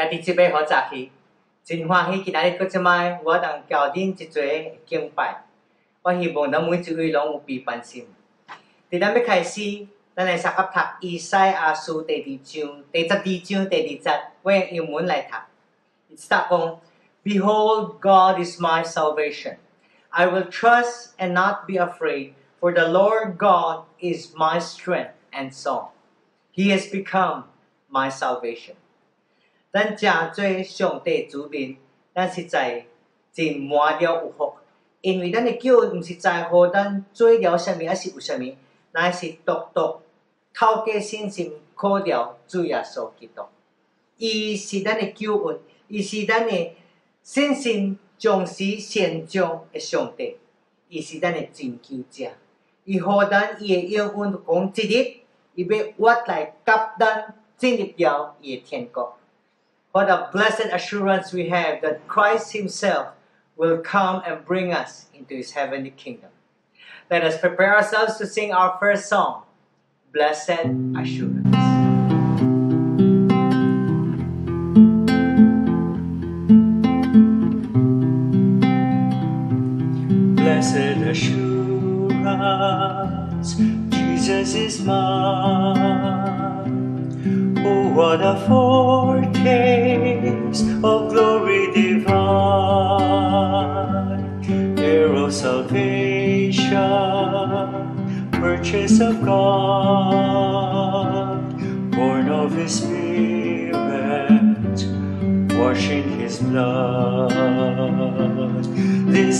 家己即摆好早起，真欢喜今仔日搁即摆我当交恁一做敬拜。我希望咱每一位拢有备关心。伫咱要开始，咱来三合读以西亚书第二章、第十二章第二节，我用英文来读。Start 讲，Behold, God is my salvation. I will trust and not be afraid, for the Lord God is my strength and song. He has become my salvation. 咱正做上帝主人，咱实在真满了有福，因为咱的救恩毋是在乎咱做了什么，还是有啥物，乃是独独透过信心靠了主耶稣基督。伊是咱的救恩，伊是咱的信心重视献上的上帝，伊是咱的拯救者。伊互咱伊的应允讲一日，伊要活来甲咱进入了伊的天国。What a blessed assurance we have that Christ Himself will come and bring us into His heavenly kingdom. Let us prepare ourselves to sing our first song, Blessed Assurance.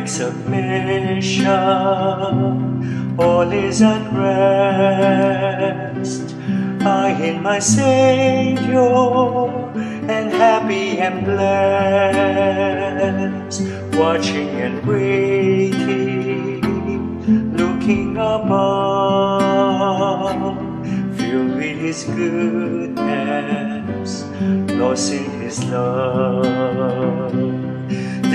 perfect submission, all is at rest. I in my Savior, and happy and blessed, watching and waiting, looking above, filled with His goodness, lost in His love.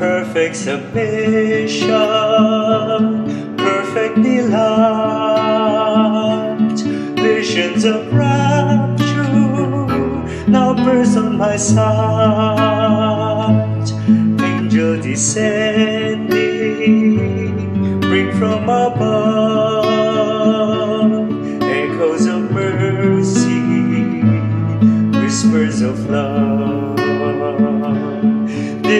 perfect submission, perfect delight, visions of rapture now burst on my sight. Angel descending, bring from above echoes of mercy, whispers of love.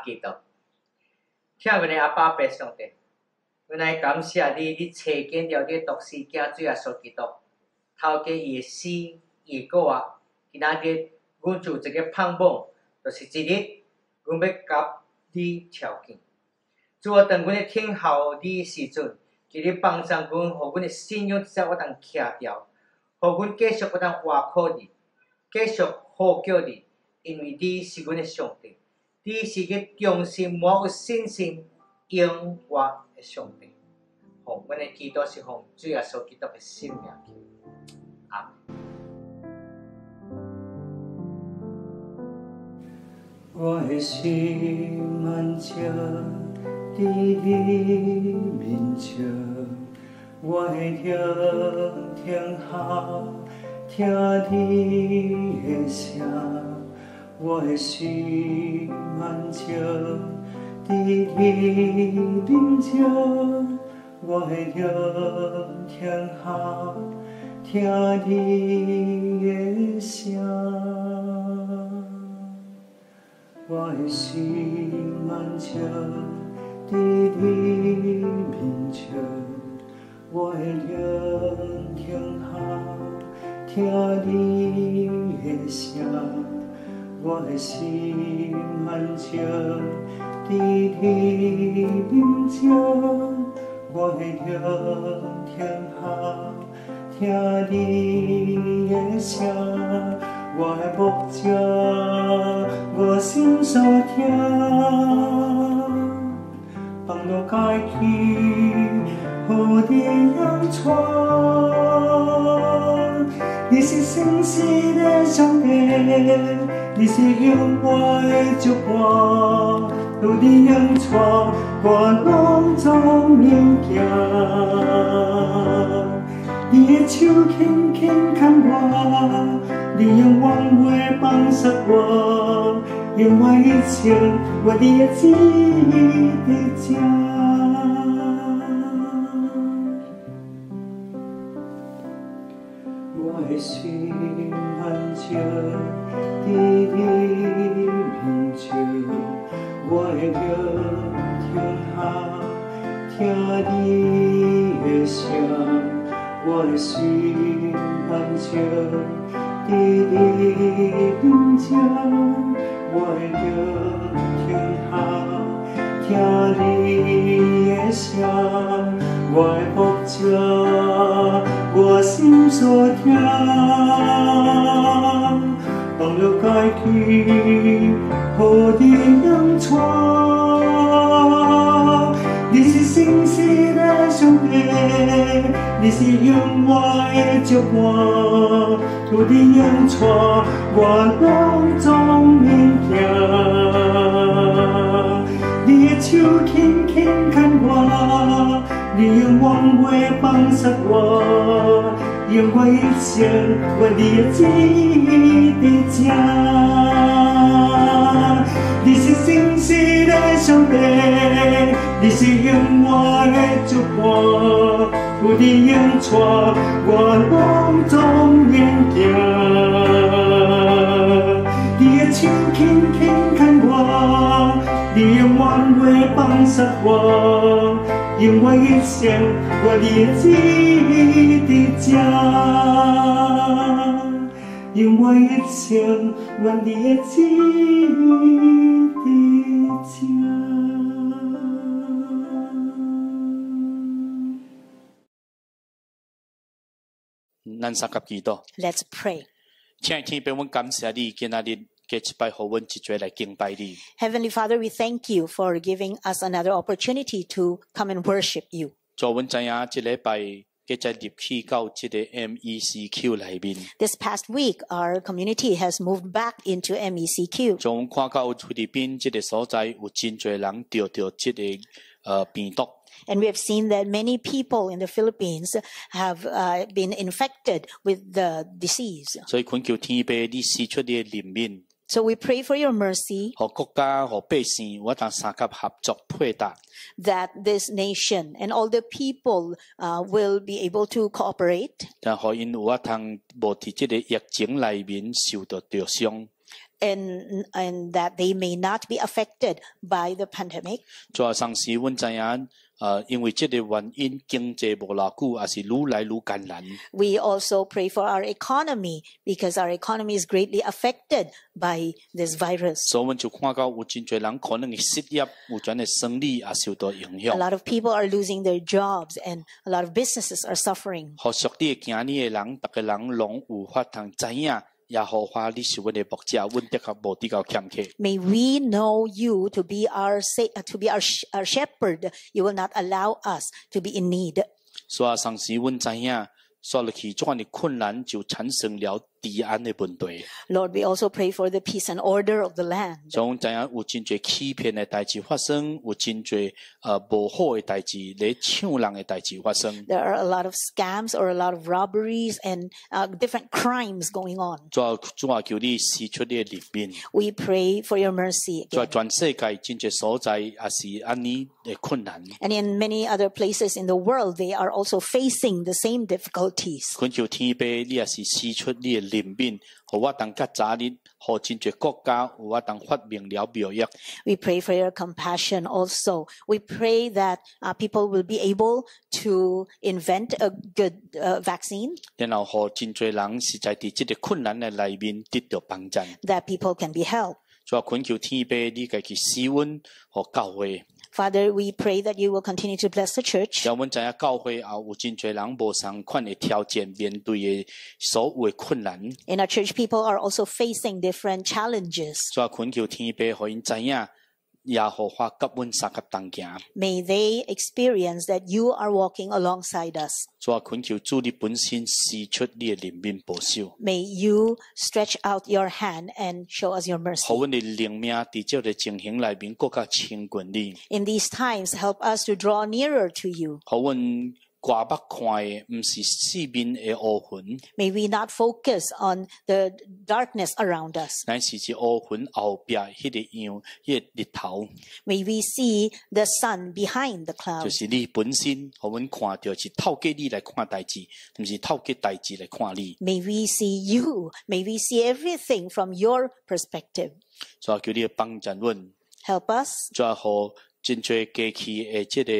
来三合祈祷。听阮的阿爸伯上帝，阮来感谢你，你找见了你的独生囝主耶稣基督，透过伊的死、伊的骨啊，今仔日阮就一个盼望，就是一日阮要甲你条件。主啊，当阮咧听候你的时阵，求你帮助阮，互阮的信仰才我当徛牢，互阮继续我当活靠你，继续呼叫你，因为你是阮的上帝。你是个忠心、满有信心、永活的上帝。奉阮的祈祷是奉主耶稣基督的圣名。阿门。我的心安静伫你面前，我听听下听你的声，我的心安静伫你面前，我会听听下听你的声。我的心安静伫你面前，我会聆听下听你的声。我的心安静伫你面前，我会聆听下听你的声。我的目者，我心所听，放落家己，何地阳窗？你是信实的上帝，你是永活的烛光，何地阳窗？我拢总面行。你的手轻轻看我，你用往会放杀我，用我一切，我的记忆的家。我会聆听下听你的声。我的目者，我心所听，放了家己，何地阳窗？你是信实的上帝，你是永活的烛光，土地阳窗，我拢总面 行。你的手轻轻看我，你用往会放杀我，用我一生我的记忆的家。你是信实的上帝，你是永活的烛光，土地阳窗，我拢总面行。轻轻听看我，你永远会帮助我，因为一生我的，因为一生我的。几多？Let's pray。请天父，我感谢你 加一摆，互阮一做来敬拜你。 Heavenly Father, we thank you for giving us another opportunity to come and worship you. 主，阮知影即礼拜 嘅再入去到即个 MECQ 内面， This past week, our community has moved back into E MECQ. 将看到菲律宾即个所在有真济人得到即个呃病毒， And we have seen that many people in the Philippines have uh, been infected with the disease. 所以恳求天父你施出你嘅怜悯， So we pray for your mercy 和国家和百姓我当三甲合作配搭， that this nation and all the people uh, will be able to cooperate 但可因有法通无伫即个疫情内面受到着伤。 and, and that they may not be affected by the pandemic. 主要上时，阮知影，呃，因为即个原因，经济无偌久，也是愈来愈艰难。 We also pray for our economy because our economy is greatly affected by this virus. 所以，阮就看到有真侪人可能会失业，有阵嘅生理也受到影 A 响。 lot of people are losing their jobs and a lot of businesses are suffering. 互属你嘅行你嘅人，逐个人拢有法通知影， 也好話你是我的牧者，我的確無啲夠欠缺。May we know you to be our uh, to be our, our shepherd. You will not allow us to be in need. 所以，上時我知影，所以去，這款嘅困難就產生了 治安嘅问题。 Lord, we also pray for the peace and order of the land. 所以，阮知影有真侪欺骗嘅代志发生，有真侪呃无好嘅代志，咧抢人嘅代志发生。 There are a lot of scams or a lot of robberies and uh, different crimes going on. 主要主要求你施出你嘅怜悯。 We pray for your mercy 在 again. 全世界真济所在也是安尼嘅困难， And in many other places in the world, they are also facing the same difficulties. 恳求天父，你也是施出你嘅 憐憫，互我當甲早日，互真濟國家有我當發明了妙藥，We pray for your compassion also. We pray that uh, people will be able to invent a good uh, vaccine, 然后互真濟人是在伫即個困难嘅內面得到帮助。that people can be helped. 主要恳求天父，你家己施恩和教會，Father, we pray that you will continue to bless the church. 让阮知影教会也有真济人无相款嘅条件面对嘅所有嘅困难。 In our church, people are also facing different challenges. 主要恳求天父，互因知影， 也互我甲阮三甲同行。 May they experience that you are walking alongside us. 主要恳求主你本身施出你嘅怜悯保守， May you stretch out your hand and show us your 互 mercy. 阮嘅灵命伫这个情形内面更加亲近你， In these times, help us to draw nearer to you. 互阮 掛目看嘅唔是四面嘅烏雲，May we not focus on the darkness around us. 乃是是烏雲後壁迄個樣，迄、個日頭，May we see the sun behind the 就 clouds. 是你本身，互阮看到是透過你來看代志，唔是透過代志來看你。May we see you. May we see everything from your perspective. 所以叫你幫助阮，Help us 再互真侪过去嘅即个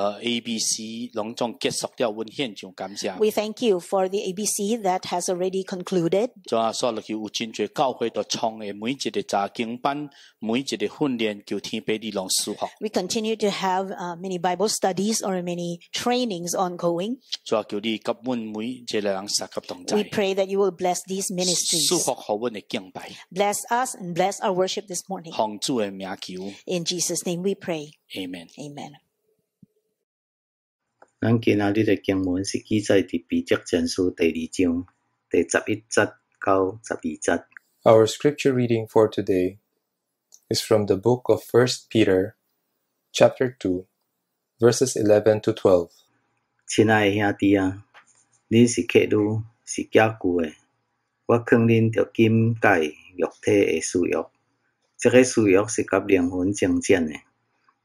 呃 A、B、C 拢总结束了，阮献上感谢。 We thank you for the ABC that has already concluded. 就啊，所落去有真侪教会度创嘅每一个查经班，每一个训练，求天父你拢舒服。 We continue to have uh, many Bible studies or many trainings ongoing. 就啊，求你甲阮每一个人杀及同在 We，pray that you will bless these ministries. 舒服互阮嘅敬拜， Bless us and bless our worship this morning. 奉主嘅名求 In Jesus' name we pray. ，Amen。 Amen. 咱今仔日的经文是记载伫彼得前书第二章第十一节到十二节。 Our scripture reading for today is from the book of 1 Peter, chapter 2, verses 11 to 12. 亲爱的兄弟啊，恁是客旅，是寄居的。我劝恁着禁戒肉体的私欲，这个私欲是甲灵魂争战的。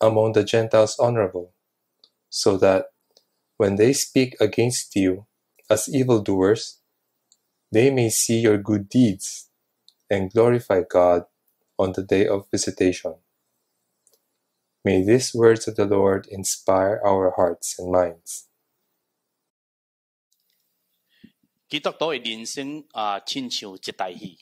among the Gentiles honorable, so that when they speak against you as evildoers, they may see your good deeds and glorify God on the day of visitation. May these words of the Lord inspire our hearts and minds. 基督徒的人生啊，亲像一台戏，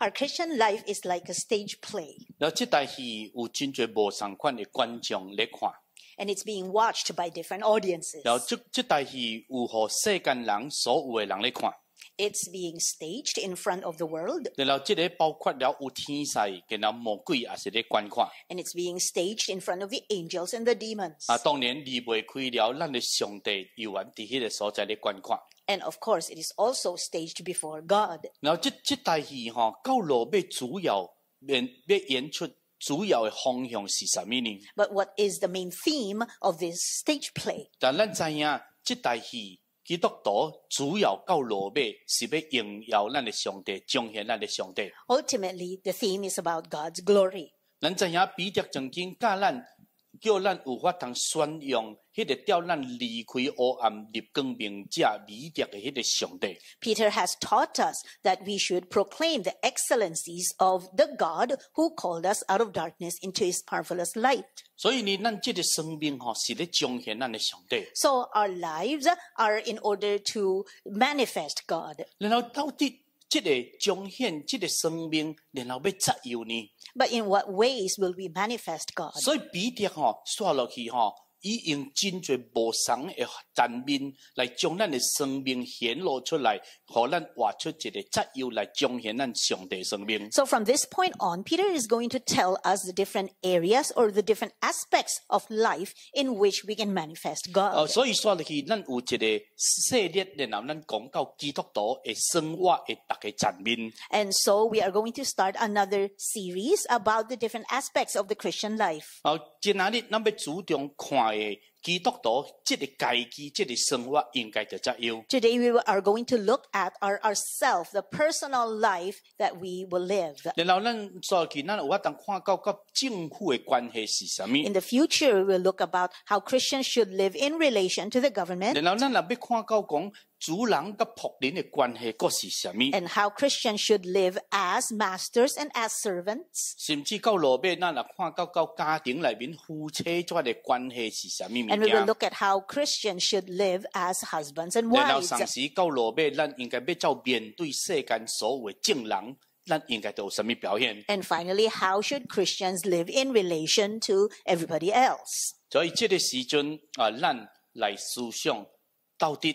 Our Christian life is like a stage play, 然后这台戏有真侪无同款的观众来看， and it's being watched by different audiences. 然后这这台戏有互世间人所有的人来看， It's being staged in front of the world, 然后这个包括了有天使，跟了魔鬼也是咧观看。 and it's being staged in front of the angels and the demons. 啊，当然离袂开了，咱的上帝有缘伫迄个所在咧观看。 And of course, it is also staged before God. 然后这这台戏吼，到落尾主要演要演出主要的方向是啥物呢？ But what is the main theme of this stage play? 但咱知影，这台戏基督徒主要到落尾是要荣耀咱的上帝，彰显咱的上帝。 Ultimately, the theme is about God's glory. 咱知影彼得曾经教咱， 叫咱有法通宣扬迄个叫咱离开黑暗入光明者美德的迄个上帝。 Peter has taught us that we should proclaim the excellencies of the God who called us out of darkness into his marvelous light. 所以呢，咱这个生命吼是咧彰显咱的上帝。 So our lives are in order to manifest God. 然后到底 这个彰显这个生命，然后要怎样呢？But in what ways will we manifest God? 所以彼得吼刷落去吼，伊用真侪无相的单面来将咱的生命显露出来，互咱画出一个怎样来彰显咱上帝的生命。 So from this point on, Peter is going to tell us the different areas or the different aspects of life in which we can manifest 哦， God. 所以刷落去，咱有一个系列，然后咱讲到基督徒的生活的逐个层面。 And so we are going to start another series about the different aspects of the Christian life. 哦，今仔日咱要主重看的 基督徒这个家己这个生活应该就怎样？ Today we are going to look at our ourself, the personal life that we will live. 然后咱刷落去，咱有法通看到甲政府的关系是啥物？ In the future, we will look about how Christians should live in relation to the government 然后咱若要看到讲 主人甲仆人的关系，佫是啥物？and how Christians should live as masters and as servants. 甚至到落尾，咱若看到到家庭内面夫妻这的关系是啥物物 And we will？look at how Christians should live as husbands and wives. 上时到落尾，咱應該要照面對世間所有的正人，咱應該都有什麼表現？And finally, how should Christians live in relation to everybody else? 所以這個時陣啊，咱來思想到底，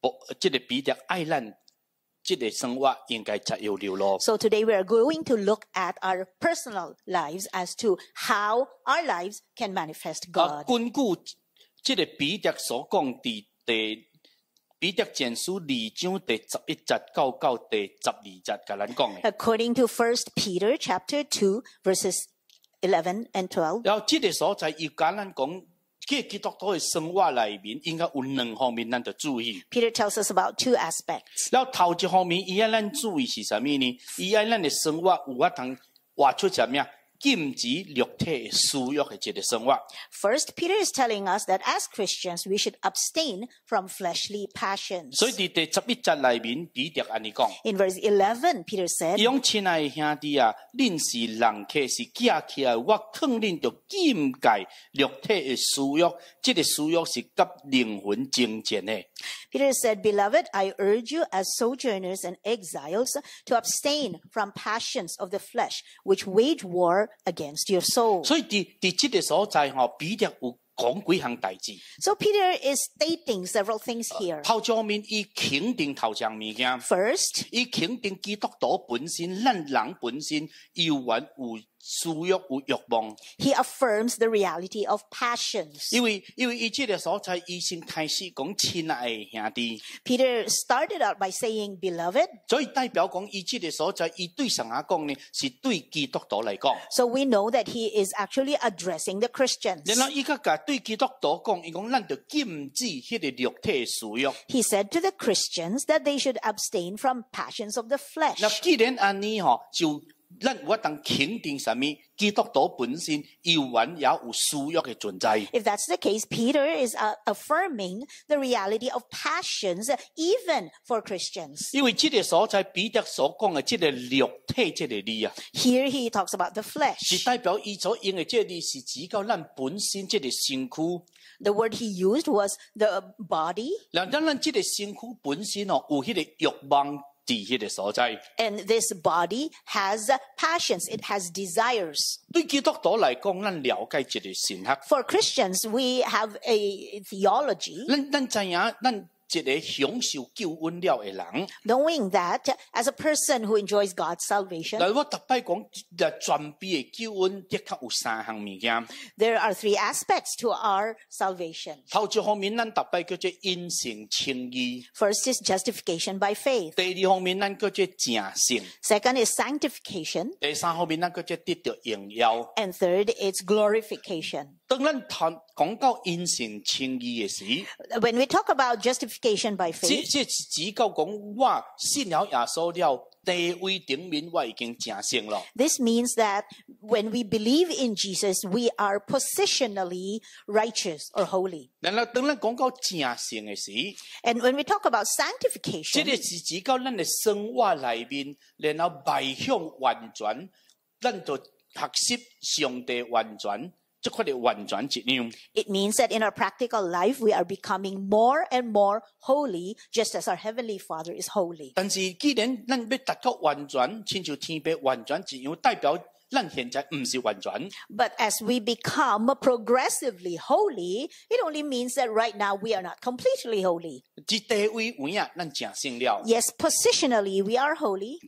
不，这个彼得爱咱，这个生活应该怎样流露？ So today we are going to look at our personal lives as to how our lives can manifest 啊， God. 根据这个彼得所讲的第彼得前书二章第十一节到到第十二节，甲咱讲嘅。 According to 1 Peter chapter 2 verses 11 and 12, 然后这个所在，要甲咱讲， 即基督徒的生活里面，应该有两方面，咱得注意。Peter tells us about two aspects. 然后头一方面，伊要咱注意是啥物呢？伊要咱的生活有法通活出啥物啊？禁止肉体嘅私欲嘅一个生活。 First, Peter is telling us that as Christians, we should abstain from fleshly passions. 所以伫第十一节里面，彼得安尼讲：， In verse 11, Peter said, 伊讲亲爱嘅兄弟啊，恁是人客，是寄起来，我劝恁着禁戒肉体嘅私欲，即、个私欲是甲灵魂争战嘅。 Peter said, Beloved, I urge you as sojourners and exiles to abstain from passions of the flesh, which wage war against your soul. 所以伫伫即个所在吼，彼得有讲几项代志。 So Peter is stating several things here. 头上面伊肯定头上物件， First, 伊肯定基督徒本身，咱人本身有缘有 私欲有欲望， he affirms the reality of passions. 因为因为伊即个所在，伊先开始讲亲爱的兄弟， Peter started out by saying, Beloved. 所以代表讲伊即个所在，伊对上下讲呢，是对基督徒嚟讲。 So we know that he is actually addressing the Christians. 然后伊甲甲对基督徒讲，伊讲咱就禁止迄个肉体的私欲。 He said to the Christians that they should abstain from passions of the flesh. 那既然安尼吼，就 咱有法当肯定什么？基督徒本身有缘也有需要嘅存在。If that's the case, Peter is uh, affirming the reality of passions even for Christians. 因為這個所在彼得所講嘅这个肉體這個字啊，Here he talks about the flesh. 是代表伊所用嘅這個字是指到咱本身這個身軀。The word he used was the body, 嗱，咱咱这个身軀本身哦，有迄個慾望伫迄个所在。 and this body has passions, it has desires. 对基督徒来讲，咱了解这个神学， For Christians, we have a theology 咱咱知影，咱 一个享受救恩了嘅人。 knowing that as a person who enjoys God's salvation, 嗱，我逐摆讲，诶全备嘅救恩的确有三项物件。 there are three aspects to our salvation. 头一方面，咱逐摆叫做因信称义； First is justification by faith. 第二方面，咱叫做正性； Second is sanctification. 第三方面，咱叫做得到荣耀。 And third, it's glorification. 當咱談講到因信稱義嘅時，When we talk about justification by faith, 這是指到講我信了耶穌了，地位頂面我已經正性咯。this means that when we believe in Jesus, we are positionally righteous or holy. 然後當咱講到成性嘅時，And when we talk about sanctification, 個是指到咱嘅生活裏面，然後邁向完全，咱就學習上帝完全。it means that in our practical life, we are becoming more and more holy, just as our Heavenly Father is holy. 但是既然咱要达到完全，亲像天父完全一样，代表咱现在唔是完全。 But as we become progressively holy, it only means that right now we are not completely holy. 至地位位啊，咱正性了。 Yes, positionally we are holy,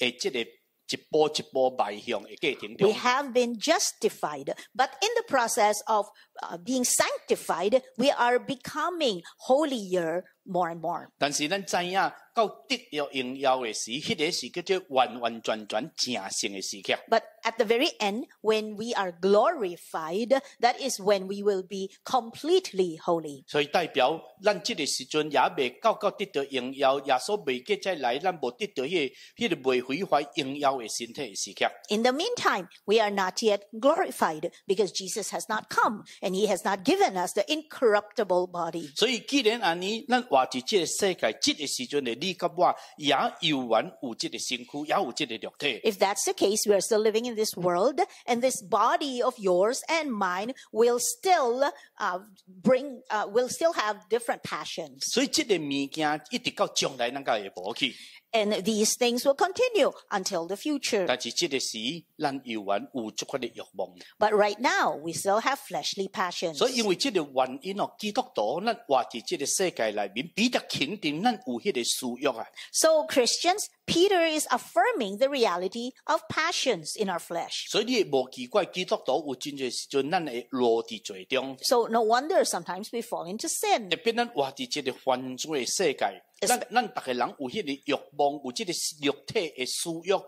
至正性嘅即个过程里面，咱也咧经历即个正性嘅即个一步一步迈向嘅过程 we 中。 have been justified. But in the process of uh, being sanctified, we are becoming holier more and more. 但是咱知影 到得着荣耀嘅时，迄、个是叫做完完全全正性嘅时刻。 But at the very end, when we are glorified, that is when we will be completely holy. 所以代表咱即个时阵也未到到得到荣耀，耶稣未结再来，咱无得到迄、个迄、个未毁坏荣耀嘅身体嘅时刻。 In the meantime, we are not yet glorified because Jesus has not come and he has not given us the incorruptible body. 所以既然安尼，咱活伫即个世界，即、个时阵嘅 你甲我也有缘有即个身躯，也有即个肉体。 If that's the case, we are still living in this world, and this body of yours and mine will still uh, bring, uh, will still have different passions, 所以即个物件一直到将来咱甲会无去， and these things will continue until the future. 但是即个时咱有缘有即款嘅欲望。 But right now, we still have fleshly passions. 所以因为即个原因哦，基督徒咱活伫即个世界内面，彼得肯定咱有迄个需要啊。 So, Christians, Peter is affirming the reality of passions in our flesh. 所以你会无奇怪，基督徒有真济时阵，咱会落伫罪中， So, no wonder sometimes we fall into sin. 特别咱活伫即个犯罪嘅世界，咱咱逐个人有迄个欲望，有即个肉体嘅需要，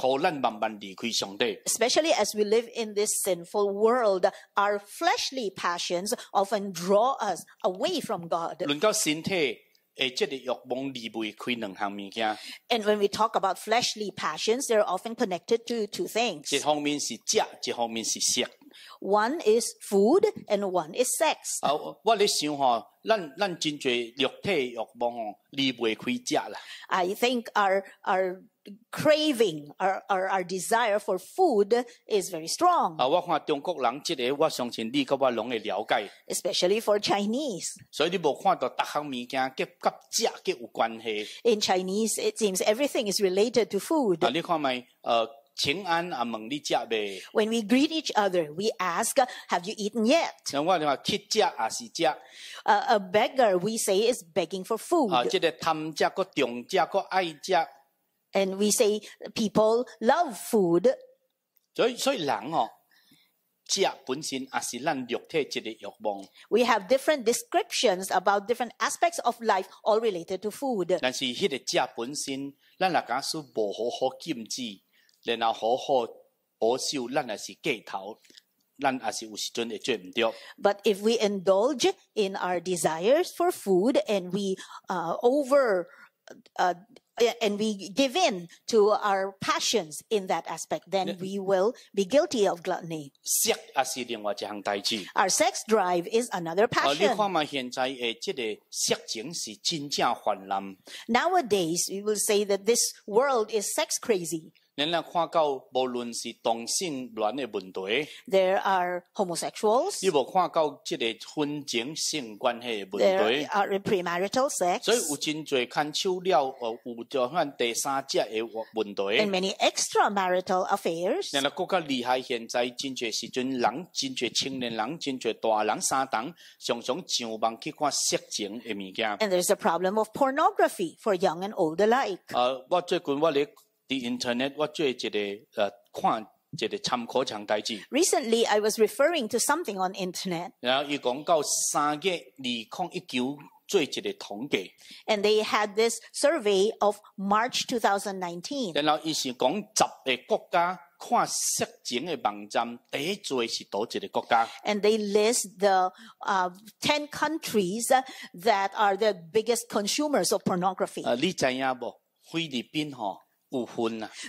互咱慢慢离开上帝。 Especially as we live in this sinful world, our fleshly passions often draw us away from God. 论到身体 诶，即个欲望离不开两项物件， And when we talk about fleshly passions, they're often connected to two 一 things. 方面是食，一方面是色。 One is food and one is sex. 啊，我咧想吼，咱咱真侪肉体欲望吼，离不开食啦。 I think our, our craving, our, our, our desire for food is very strong, 啊，我看中国人即、个，我相信你甲我拢会了解， especially for Chinese. 所以你无看到逐项物件结甲食结有关系。 In Chinese, it seems everything is related to food. 啊，你看咪，呃，请安啊问你食未？ When we greet each other, we ask, Have you eaten yet? 像我哋话乞食也是食， Uh, a beggar, we say, is begging for food. 啊，即、个贪食个重食个爱食， And we say people love food. 所以所以人哦，食本身也是咱肉体一个欲望， We have different descriptions about different aspects of life, all related to food. 但是迄个食本身，咱若假使无好好禁止，然后好好保守，咱也是过头。 咱也是有时阵会做唔对。 But if we indulge in our desires for food and we uh, over uh, and we give in to our passions in that aspect, then we will be guilty of gluttony. 色也是另外一项代志。 Our sex drive is another 哦，你 passion. 看嘛，现在诶，即个色情是真正泛滥。 Nowadays, we will say that this world is sex crazy. 咱若看到无论是同性恋的问题， There are homosexuals. 你无看到即个婚前性关系的问 There 题， are premarital sex 所以有真济牵手了，哦，有就款第三者的问 and 题。 many extramarital affairs. 然后更加厉害，现在真济时阵人，真济青年人，真济大人三堂，常常上网去看色情的物件。 And there's a problem of pornography for young and old alike. 呃，我最近我咧 伫 internet，我做一个呃看一个参考场代志。 Recently, I was referring to something on internet, 然后伊讲到三月二零一九做一个统计， and they had this survey of March 2019. 然后伊是讲十个国家看色情的网站，第一最是倒一个国家， And they list the uh, 10 countries uh, that are the biggest consumers of pornography. 呃，你知影无？菲律宾吼有分啊，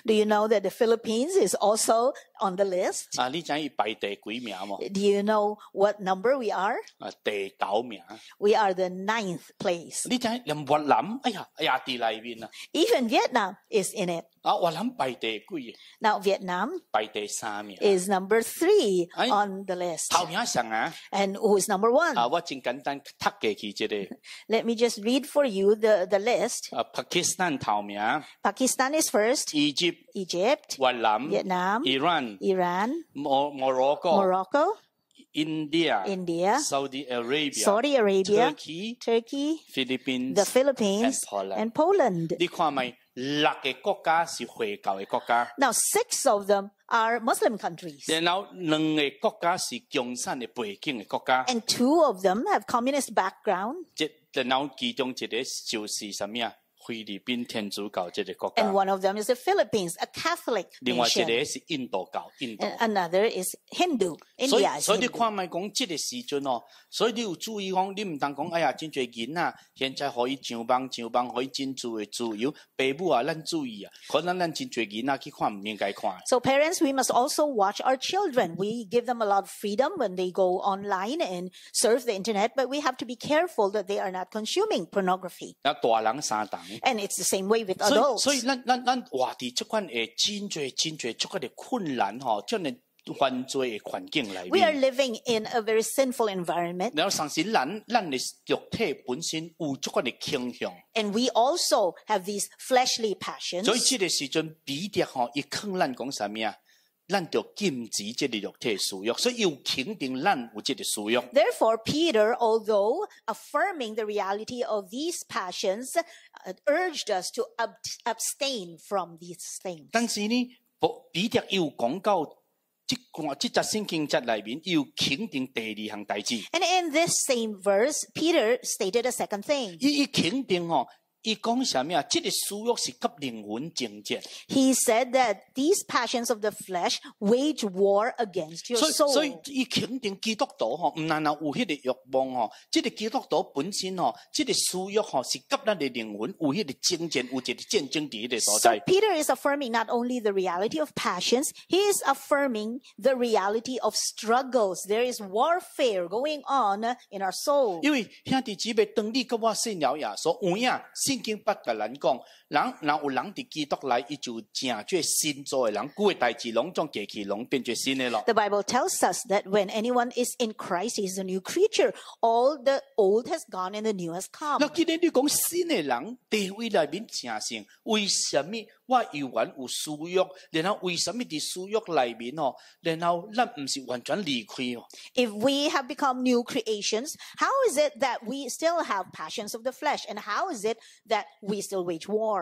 Do you know that the Philippines is also on the list? 啊，你知伊排第几名无？ Do you know what number we are? 啊，第九名。 We are the ninth place. 你知影连越南，哎呀，哎呀，伫内面啊， Even Vietnam is in it. 啊，越南排第几？ Now, Vietnam 排第三名。 is number three Ay. on the list. 头名上啊， And who is number one? 啊，我真简单读过去一个， Let me just read for you the, the list. 啊，Pakistan 头名， Pakistan is first, Egypt、 Egypt, 越南、 Vietnam, Iran、 Iran, 摩摩洛哥、 Morocco, India、 India, Saudi Arabia、 Saudi Arabia, Turkey、 Turkey, Philippines、 the Philippines, and Poland. and Poland. 你看咪 六个国家是回教嘅国家， Now, six of them are Muslim countries, 然后两个国家是共产嘅背景嘅国家， and two of them have communist background, 即然后其中一个就是什么啊？ 菲律宾天主教这个国家 and，one of them is the Philippines, a Catholic 另外一 nation, 个是印度教，印度。 and another is Hindu. 所以 India is 所以你 Hindu. 看咪讲即个时阵哦，所以你要注意讲，你唔当讲哎呀，真济囡仔现在可以上网上网可以真自嘅自由，爸母啊，咱注意啊，可能咱真济囡仔去看唔应该看。 So, parents, we must also watch our children. We give them a lot of freedom when they go online and surf the internet, but we have to be careful that they are not consuming pornography. 那大人三堂， And it's the same way with 所以 adults. 所以咱咱咱活伫即款诶真济真济即款嘅困难吼，即样犯罪嘅环境里 We are 面。 living in a very sinful environment, 然后甚至咱咱嘅肉体本身有即款嘅倾向， and we also have these fleshly passions. 所以即个时阵彼得吼，伊劝咱讲啥物啊？ 咱就禁止即个肉体私欲，所以要肯定咱有即个私欲。 Therefore, Peter, although affirming the reality of these passions, uh, urged us to ab- abstain from these things. 但是呢，保彼得又讲到即段即只圣经节里面，要肯定第二项代志。 And in this same verse, Peter stated a second thing. 伊伊肯定吼， 伊讲啥物啊？即、个私欲是甲灵魂争战， He said that these passions of the flesh wage war against your 所以 soul. 所以伊肯定基督徒吼，毋单单有迄个欲望吼，即、个基督徒本身吼，即、个私欲吼是甲咱嘅灵魂有迄个争战，有一个战争伫迄个所 So 在。 Peter is affirming not only the reality of passions, he is affirming the reality of struggles. There is warfare going on in our soul. 因为兄弟姊妹，当你甲我信了耶稣，有影 已经不得 Bách. 人若有人伫基督内，伊就正做新造嘅人，旧嘅代志拢将过去拢变做新嘅咯。 The Bible tells us that when anyone is in Christ, he is a new creature. All the old has gone and the new has come. 那既然你讲新嘅人地位内面正性，为什么我有缘有私欲？然后为什么伫私欲内面哦？然后咱毋是完全离开哦？ If we have become new creations, how is it that we still have passions of the flesh? And how is it that we still wage war?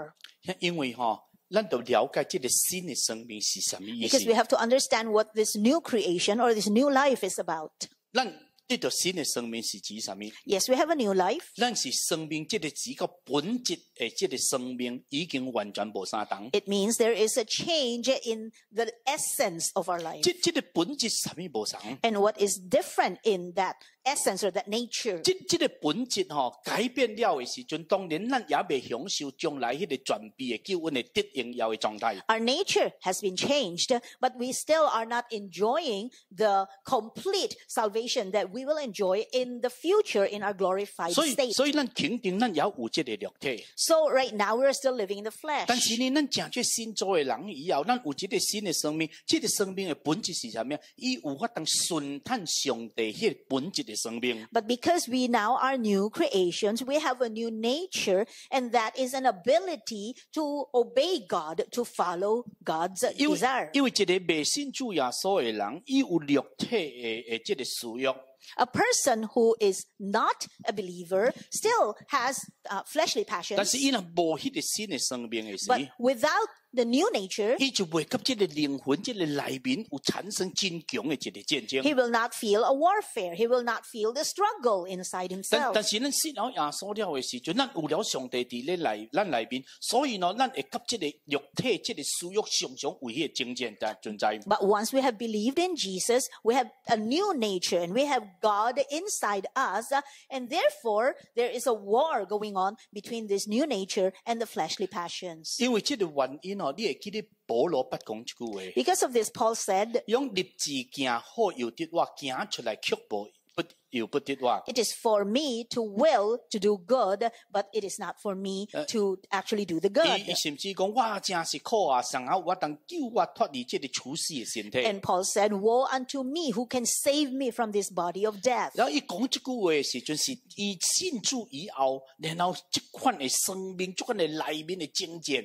因为吼、咱就了解即个新嘅生命是什么意思 Because。we have to understand what this new creation or this new life is about. 咱 得到新的生命是指什么？ Yes, we have a new life. 咱是生命，这个指个本质诶，这个生命已经完全无相同。 It means there is a change in the essence of our life. 这这个本质什么无同？ And what is different in that essence or that nature? 这这个本质吼、改变了的时阵，当然咱也未享受将来迄个全备的救恩的得荣耀的状态。 Our nature has been changed, but we still are not enjoying the complete salvation that we will enjoy in the future in our glorified 所以 state. 所以咱肯定咱也有这个肉体， So right now we're still living in the 但是 flesh. 呢，咱成这新造的人以后，咱有一个新的生命，这个生命的本质是什么？伊有法当顺探上帝迄个本质的 生命。 But because we now are new creations, we have a new nature, and that is an ability to obey God, to follow God's 因为 desire. 因为一个未信主耶稣的人，伊有肉体的的这个需要。 A person who is not a believer still has uh, fleshly 但 passions, 是伊若无迄个新的生命的时， but without the new nature, 伊就袂甲即个灵魂、即、个内面有产生真强的一个战争。 he will not feel a warfare. He will not feel the struggle inside 但 himself. 但是咱信了耶稣了的时阵，咱有了上帝伫咧内咱内面，所以呢，咱会甲即个肉体、即、个需要常常为迄个争战在存在。 But once we have believed in Jesus, we have a new nature and we have God inside us. uh, And therefore, there is a war going on between this new nature and the fleshly passions. 因为即个原因 哦，你會記得保羅不講一句話，Because of this, Paul said, 用立志行好又得話，行出來卻無不又不得話。It is for me to will to do good, but it is not for me to actually do the 伊 good. 伊甚至講，我真是苦啊！上後我當救我脱離即個處死嘅身體。And Paul said, Woe unto me, who can save me from this body of death? 然後伊講即句話嘅時陣，是伊信主以後，然後即款嘅生命、即款嘅內面嘅爭戰，然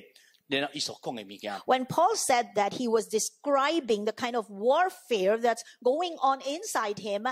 後伊所講嘅物件。When Paul said that, he was describing the kind of warfare that's going on inside him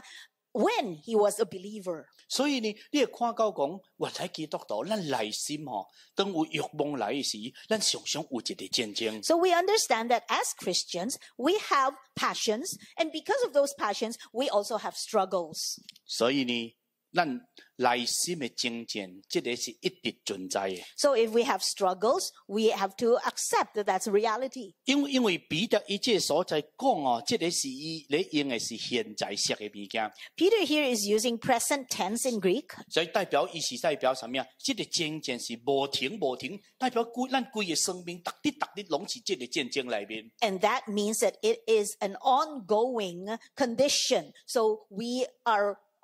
when he was a believer. 所以呢，你会看到讲，原来基督徒，咱内心吼，当有欲望来嘅时，咱常常有一个战争。 So we understand that as Christians, we have passions, and because of those passions, we also have struggles. 所以呢， 咱内心嘅争战，即个是一直存在嘅。 So if we have struggles, we have to accept that that's a reality. 因为因为彼得伊即个所在讲哦，即、个是伊咧用嘅是现在式嘅物件， Peter here is using present tense in Greek, 所以代表伊是代表什么啊？即、个争战是无停无停，代表规咱规嘅生命，逐日逐日拢是即个战争内面。 and that means that it is an ongoing condition. So we are.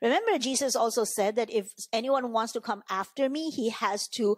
Remember, Jesus also said that if anyone wants to come after me, he has to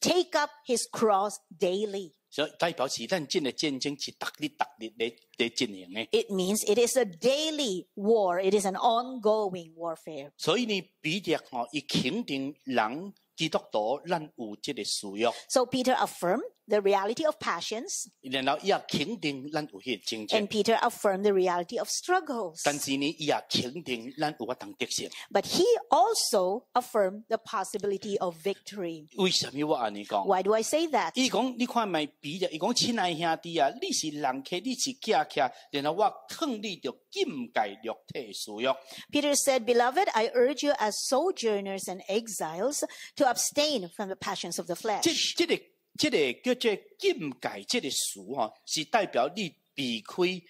take up his cross daily. 所以代表是咱真嘅战争是逐日逐日咧咧进行嘅。 It means it is a daily war. It is an ongoing warfare. 所以呢，彼得吼，伊肯定人基督徒咱有即个需要， So Peter affirmed the reality of passions, 然后伊也肯定咱有迄个争 and 战。 Peter affirmed the reality of struggles. 但是呢，伊也肯定咱有法当得胜。 But he also affirmed the possibility of victory. 为什么我安尼讲？ Why do I say that? 伊讲，你看咪比着，伊讲亲爱兄弟啊，你是人客，你是客客，然后我劝你着禁戒肉体的需要。 Peter said, Beloved, I urge you as sojourners and exiles to abstain from the passions of the 即 flesh. 即、个 即、个叫做禁戒，即个词吼，是代表你避开、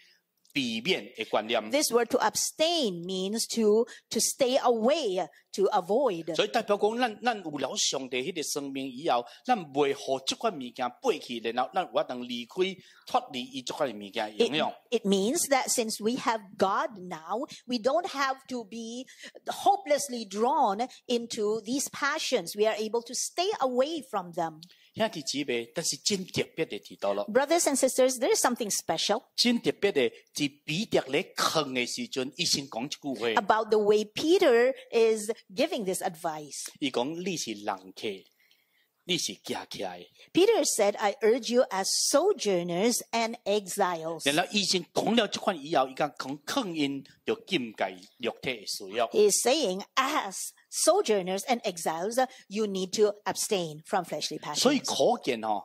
避免的观念。 This word to abstain means to to stay away, to avoid. 所以代表讲，咱咱有了上帝迄个生命以后，咱袂互即款物件背去，然后咱有法当离开、脱离伊即款嘅物件的 It, 影响。 it means that since we have God now, we don't have to be hopelessly drawn into these passions. We are able to stay away from them. 兄弟姊妹，但是真特别的提到咯。 Brothers and sisters, there is something special 真特别的，是彼得咧坑嘅时阵，伊先讲一句话， about the way Peter is giving this advice. 伊讲你是人客， 你是寄起来的。 Peter said, I urge you as sojourners and exiles. 然后医生讲了这款以后，伊讲讲抗因就禁戒肉体的需要。 He is saying, as sojourners and exiles, uh, you need to abstain from fleshly 所以 passions. 可见哦，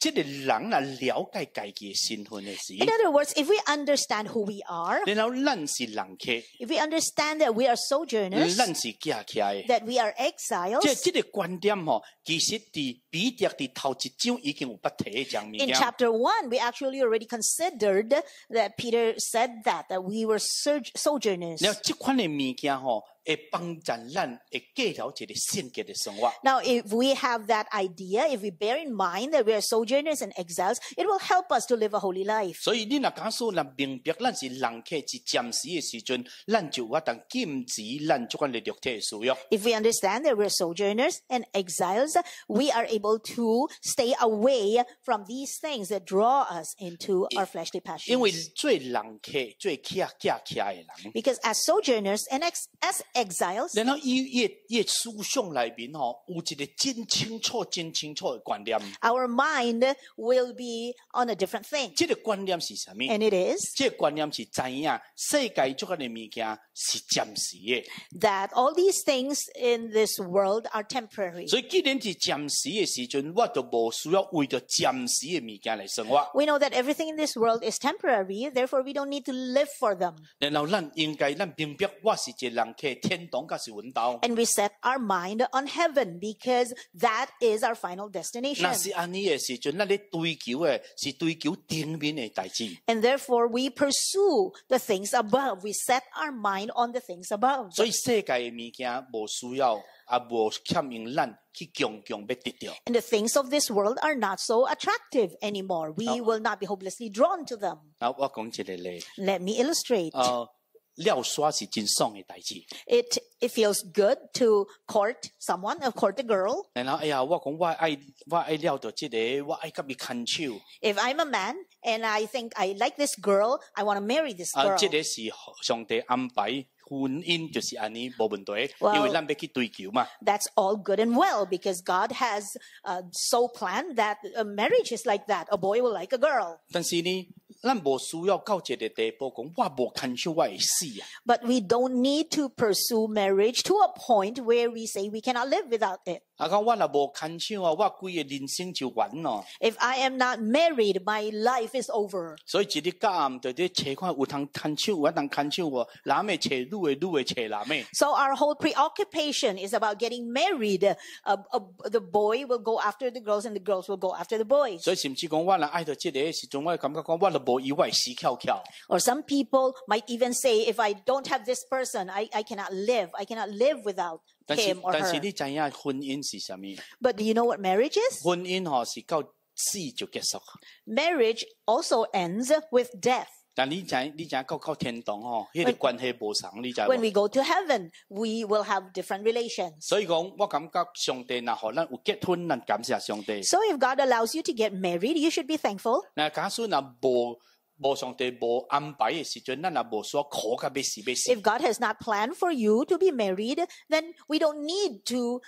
即、个人啊了解家己嘅身份嘅时， In other words, if we understand who we are, 然后咱是人客， if we understand that we are sojourners, 咱是寄起来的。 that we are exiles, 即即个观点吼，其实伫彼得伫头一章已经有捌提嘅讲物 in 件。 chapter 1, we actually already considered that Peter said that, that we were soj- sojourners. 然后即款嘅物件吼， 会帮助咱会过了一个圣洁嘅生活。 Now, if we have that idea, if we bear in mind that we are sojourners and exiles, it will help us to live a holy life. 所以你若假使若明白咱是人客，是暂时嘅时阵，咱就有法当禁止咱即款嘅肉体嘅需要。 If we understand that we're sojourners and exiles, we are able to stay away from these things that draw us into our fleshly 因为 passions. 做人客、做寄寄起来嘅人。 Because as sojourners and ex- as exiles, 然后伊伊的伊的思想内面吼，有一个真清楚、真清楚的观念。 our mind will be on a different thing. 这个观念是什么？ And it is 这个观念是知影世界足个嘅物件是暂时嘅， that all these things in this world are temporary. 所以既然是暂时嘅时阵，我就无需要为着暂时嘅物件嚟生活。 We know that everything in this world is temporary, therefore we don't need to live for them. 然后咱应该咱明白，我是一个人客，天堂甲是阮兜。 And we set our mind on heaven because that is our final 若 destination. 是安尼嘅时阵，咱咧追求嘅是追求顶面嘅代志。 And therefore we pursue the things above. We set our mind on the things above. 所以世界嘅物件无需要，也无欠用咱去强强要得到。 And the things of this world are not so attractive anymore. We will not be hopelessly drawn to them. 啊，我讲一个例， Let me illustrate. 呃， 撩沙是真爽嘅代志。 It it feels good to court someone, uh, court a girl. 然后哎呀，我讲我爱我爱撩到即、个，我爱甲伊牵手。 If I'm a man and I think I like this girl, I want to marry this 啊， girl. 即、个是上帝安排婚姻就是安尼无问题， Well- 因为咱要去追求嘛。 That's all good and well because God has uh, so planned that a marriage is like that. A boy will like a girl. 但是呢， 咱无需要到一个地步讲，我无牵手我会死啊！ But we don't need to pursue marriage to a point where we say we cannot live without it. 啊，讲我若无牵手啊，我规个人生就完咯。 If I am not married, my life is over. 所以一日到暗就伫找看有通牵手，有通牵手无？男的找女的，女的找男的。 So our whole preoccupation is about getting married. Uh, uh, the boy will go after the girls and the girls will go after the boys. 所以甚至讲，我若爱到即个时阵，我会感觉讲，我若 无伊，我会死翘翘。 Or some people might even say, if I don't have this person, I, I cannot live. I cannot live without 但是 him or 但是 her. 你知影婚姻是啥物？ But do you know what marriage is? 婚姻吼是到死就结束。 Marriage also ends with death. 但你知你知到到天堂吼，迄、个关系无同，你知 When 无？ we go to heaven, we will have different relations. 所以讲，我感觉上帝若互咱有结婚，咱感谢上帝。 So if God allows you to get married, you should be thankful. 那假使若无 无上帝无安排嘅时阵，咱也无需要苦甲要死要死 If。God has not planned for you to be married, then we don't need to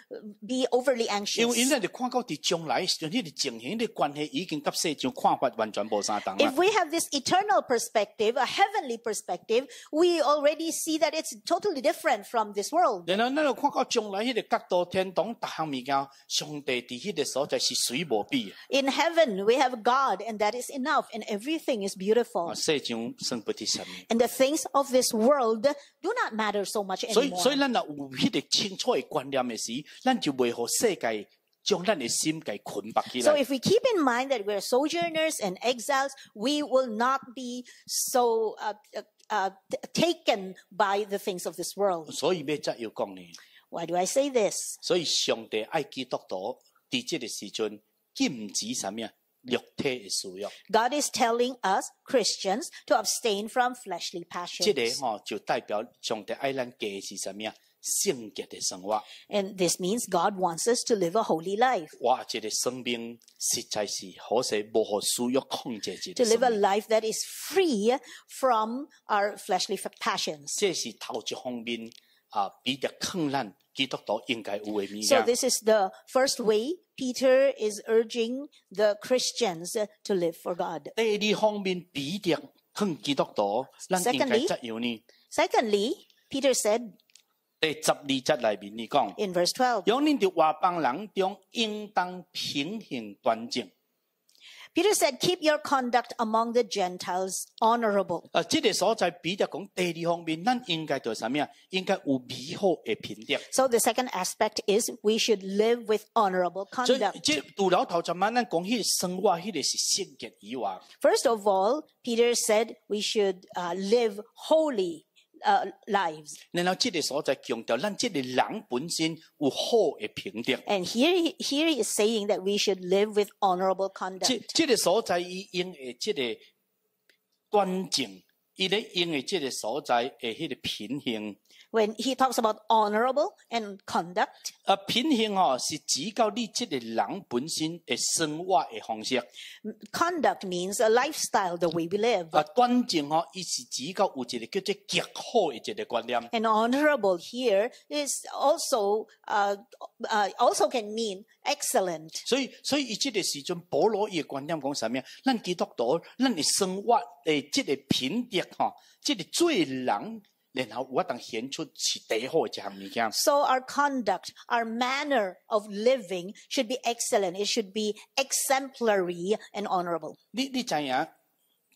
be overly 因为因 anxious. 咱就看到伫将来嘅时阵，迄、个情形、迄、个关系已经甲世上看法完全无相同 If 啦。 we have this eternal perspective, a heavenly perspective, we already see that it's totally different from this world. 然后咱就看到将来迄个角度天堂，逐项物件，上帝伫迄个所在是水无比。 In heaven, we have God, and that is enough, and everything is beautiful. 啊，世上算不得什么。 And the things of this world do not matter so much 所以，所以 anymore. 咱若有迄个清楚嘅观念嘅时，咱就袂互世界将咱嘅心给捆绑起 So 来。 if we keep in mind that we're sojourners and exiles, we will not be so uh, uh, uh, t- taken by the things of this world. 所以要则要讲呢， Why do I say this? 所以上帝爱基督徒伫即个时阵禁止什么啊？ 肉体嘅需要。 God is telling us, Christians, to abstain from fleshly 即个 passions. 吼就代表上帝爱咱过的是什么啊？圣洁嘅生活。 And this means God wants us to live a holy life, 哇！即个生命实在是可惜无互需要控制即 to 个 live a 生命。 life that is free from our fleshly f- passions. 这是头一方面 啊彼得劝咱 基督徒应该有嘅物 So 件。 this is the first way Peter is urging the Christians to live for God. 第二方面，彼得劝基督徒，咱应该 Secondly- 怎样呢？ Secondly, Peter said 第十二节里面你讲， in verse 12, 有恁伫外邦人中应当平衡端正。 Peter said, Keep your conduct among the Gentiles honorable. 啊，即个所在彼得讲第二方面，咱应该做啥物啊？应该有美好嘅品德。 So the second aspect is we should live with honorable 所以 conduct. 即除了头前晚咱讲迄个生活，迄、个是圣洁以外， First of all, Peter said we should uh, live holy uh, lives. 然后即个所在强调，咱即个人本身有好嘅品德。 And here, he- here he is saying that we should live with honorable conduct. 即即个所在伊用嘅即个端正，伊咧用嘅即个所在嘅迄个品行。 When he talks about honorable and conduct, 啊，品行哦是指到你即个人本身嘅生活嘅方式。 conduct means a lifestyle, the way we live. 啊，端正哦，伊是指到有一个叫做极好嘅一个观念。 And honorable here is also uh, uh, also can mean excellent. 所以，所以伊即个时阵，保罗伊嘅观点讲啥物啊？咱基督徒，咱嘅生活诶，即个品德吼，即、个做人， 然后我当显出是第好嘅一项物件。 So our conduct, our manner of living should be excellent. It should be exemplary and honorable. 你你知影，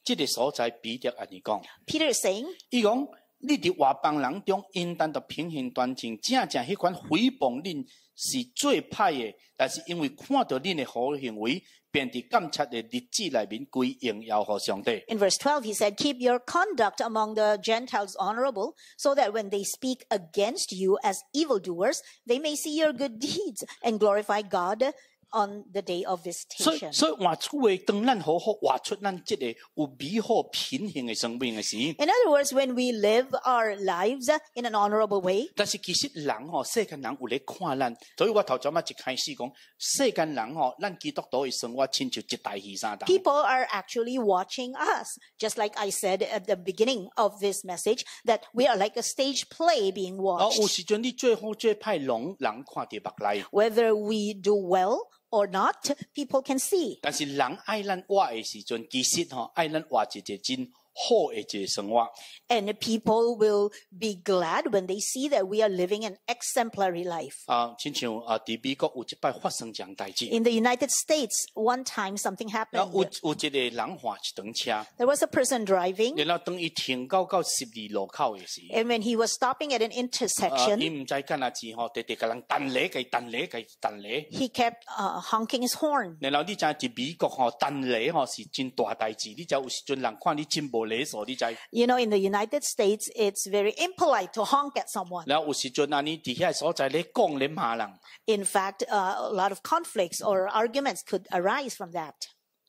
即、个所在彼得安尼讲， Peter is saying, 伊讲 你伫外邦人中应当着平衡端正，正正迄款诽谤恁是最歹嘅，但是因为看到恁嘅好行为，便伫监察嘅日子内面归荣耀互上帝。 in verse 12, he said, Keep your conduct among the Gentiles honorable, so that when they speak against you as evildoers, they may see your good deeds and glorify God on the day of 所以 visitation. 所以活出嘅当咱好好活出咱即个有美好品行嘅生命嘅时， In other words, when we live our lives in an honorable way, 但是其实人吼，世间人有咧看咱，所以我头先仔一开始讲，世间人吼，咱基督徒嘅生活亲像一台戏三档。 people are actually watching us. Just like I said at the beginning of this message, that we are like a stage play being 哦，有 watched. 时阵你最好最歹，拢人看伫目内。 Whether we do well or not, people can see. 但是人爱咱活嘅時陣，其实吼愛咱活一個真 好嘅一个生活。 And people will be glad when they see that we are living an exemplary life. 啊，亲像啊，伫美国有一摆发生这样代志， In the United States, one time something 然 happened. 后有有一个人换一辆车， There was a person driving, 然后当伊停到到十二路口嘅时。 and when he was stopping at an 啊，伊 intersection, 唔知干哪字吼，直直甲人等咧，甲伊等咧，甲伊等咧。 he kept uh, honking his horn. 然后你知伫美国吼，等咧吼是真大代志，你知有时阵人看你真无 礼数，你知。 You know, in the United States, it's very impolite to honk at someone. 然后有时阵啊，你伫遐所在咧讲咧骂人， In fact, uh, a lot of conflicts or arguments could arise from that.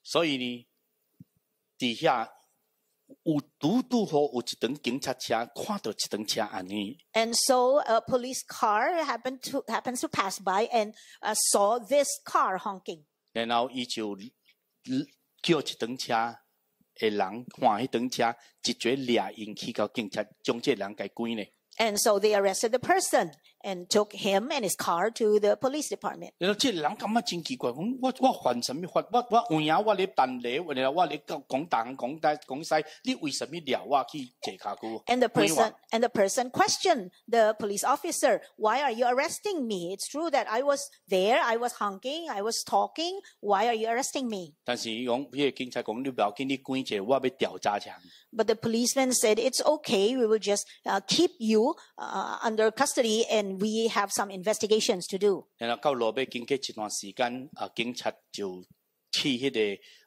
所以呢，伫遐有拄拄好有一辆警察车看到一辆车安尼， And so a police car happened to happens to pass by and uh, saw this car honking. 然后伊就叫一辆车 诶人看迄辆车直接掠引去到警察，将这人解关咧。And so they arrested the person and took him and his car to the police department. 然后即个人感觉真奇怪，讲我我犯什么法？我我有影我咧等你，然后我咧讲讲东讲西讲西，你为什么撩我去坐卡姑？ And the 关 person 我 and the person questioned the police officer, "Why are you arresting me? It's true that I was there, I was honking, I was talking. Why are you arresting me?" 但是讲，迄个警察讲，你不要紧，你关者，我要调查场。 But the policeman said, "It's okay. We will just uh, keep you uh, under custody, and we have some investigations to do." 然后到落尾经过一段时间，啊，警察就去迄、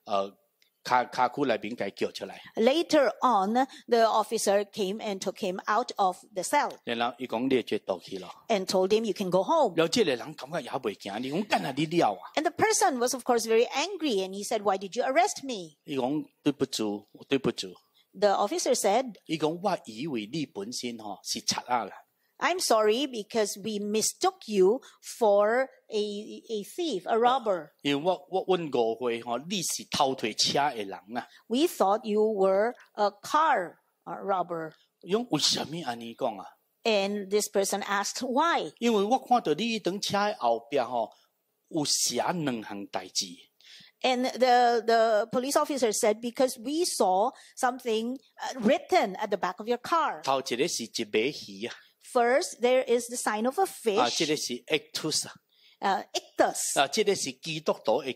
个呃卡卡库内边解叫出来。 Later on, the officer came and took him out of the cell 然后伊讲你绝倒去咯。 and told him, "You can go home." 然后即个人感觉也袂惊，你讲干那你了啊？ And the person was, of course, very angry, and he said, "Why did you arrest me?" 伊讲对不住，对不住。 The officer said, 伊讲我以为你本身吼是贼啊啦。 I'm sorry because we mistook you for a, a thief, a robber. 因为我我阮误会吼，你是偷推车嘅人啊。 We thought you were a car uh, robber. 伊讲为什么安尼讲啊？ And this person asked why. 因为我看到你迄张车的后壁吼有写两项代志。 And the, the police officer said, because we saw something uh, written at the back of your car. 头一个是一尾鱼啊， First, there is the sign of a 啊，即 fish, 个是 Ectus 啊， uh, ictus. 啊，即个是基督徒的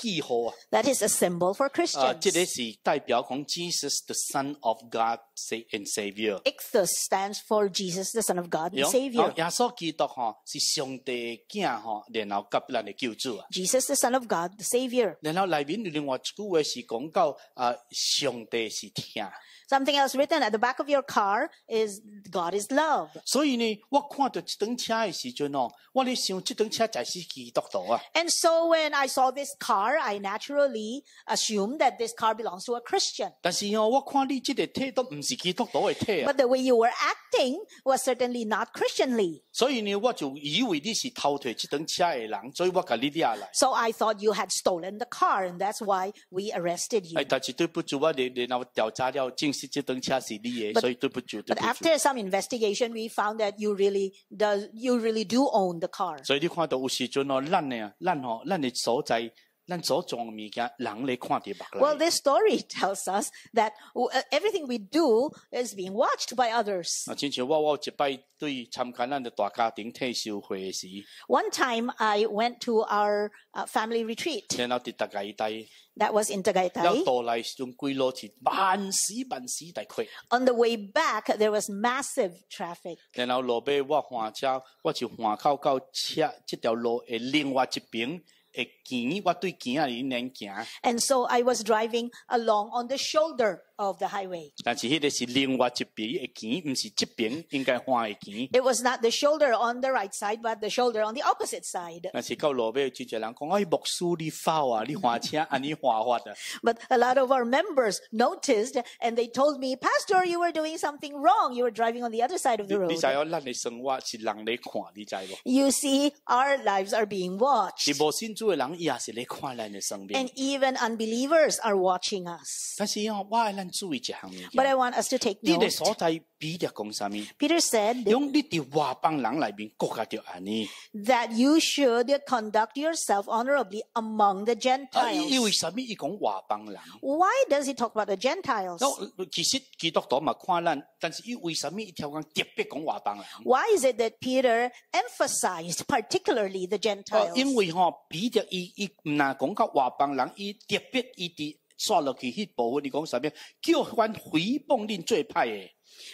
记号啊， That is a symbol for 啊，即个 Christians. 是代表讲 Jesus the Son of God Sa- and Savior。 Ictus stands for Jesus, the Son of God, the 用 Savior. 耶稣基督吼是上帝的囝吼，然后甲咱的救主啊。 Jesus, the Son of God, the Savior. 然后内面有另外一句话是讲到啊，上帝是听。 Something else written at the back of your car is God is love. 所以呢，我看到这辆车的时阵哦，我咧想这辆车就是基督徒啊。 And so when I saw this car, I naturally assumed that this car belongs to a Christian. 但是哦，我看你这个体都唔是基督徒的体啊， But the way you were acting was certainly not Christianly. 所以呢，我就以为你是偷摕这辆车的人，所以我甲你掠来。 So I thought you had stolen the car, and that's why we arrested you. 哎，但是对不住，我然然后调查了，证 實這輛車是你的，But- 所以对不住，對 But 不住。after some investigation, we found that you really does you really do own the car. 所以你看到有时阵哦，咱呢啊，咱吼，咱的所在，咱所种的物件，人咧看伫目 Well, 内。 this story tells us that uh, everything we do is being watched by others. 啊，亲像我我有一摆对参加咱的大家庭退休会的时， One time, I went to our uh, family retreat. 然后伫大家带， That was in 了 Tagaytay. 倒来时阵规路是万死万死大开。 On the way back, there was massive traffic. 然后路尾我换车，我就换口到车这条路的另外一边 会行，我对行啊里面行， And so I was driving along on the shoulder of the highway. 但是迄个是另外一边会行，唔是这边应该换会行。 It was not the shoulder on the right side, but the shoulder on the opposite side. 但是到路尾，就一个人讲：哎，牧师你否啊？你换车安尼换法啊？ But a lot of our members noticed and they told me, Pastor, you were doing something wrong. You were driving on the other side of 你 the 你 road. 知影咱的生活是人咧看，你知无？ You see, our lives are being 是 watched. 无信主的人，伊也是咧看咱的生命 And。even unbelievers are watching us. 但是哦，我爱咱 注意一项物 But 件， I want us to take 你的 note. 所在比着讲啥物？ Peter said 用你伫外邦人内面，国家就安尼。 that you should conduct yourself honorably among the 啊，伊伊为 Gentiles. 什么伊讲外邦人？ Why does he talk about the Gentiles? 那其实基督徒嘛看咱，但是伊为什么一条讲特别讲外邦人？ Why is it that Peter emphasized particularly the 哦 Gentiles? 因为吼，彼得伊伊毋若讲到外邦人，伊特别伊伫 刷落去迄部分，伊讲啥物？叫阮诽谤恁做歹诶。